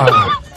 Ah.